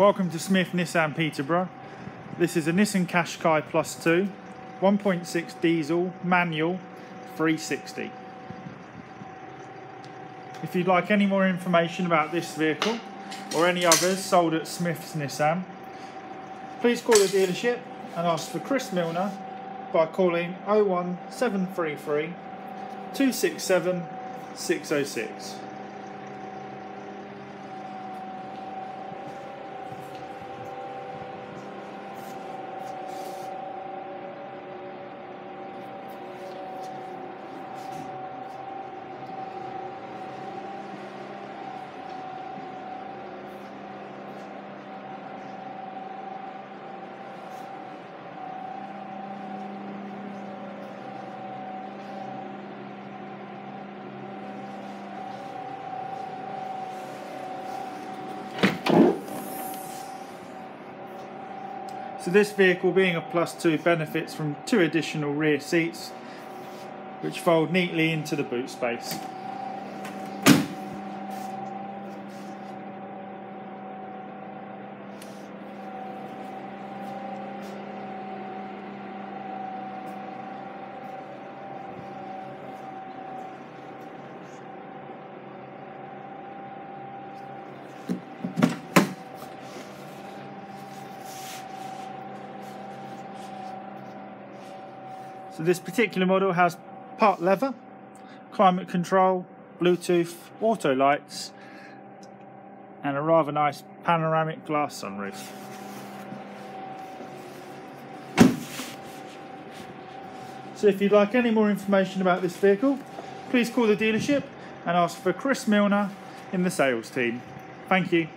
Welcome to Smith Nissan Peterborough. This is a Nissan Qashqai Plus 2, 1.6 diesel, manual, 360. If you'd like any more information about this vehicle or any others sold at Smith's Nissan, please call the dealership and ask for Chris Milner by calling 01733 267 606. So this vehicle being a plus two benefits from two additional rear seats which fold neatly into the boot space. So this particular model has part leather, climate control, Bluetooth, auto lights, and a rather nice panoramic glass sunroof. So if you'd like any more information about this vehicle, please call the dealership and ask for Chris Milner in the sales team. Thank you.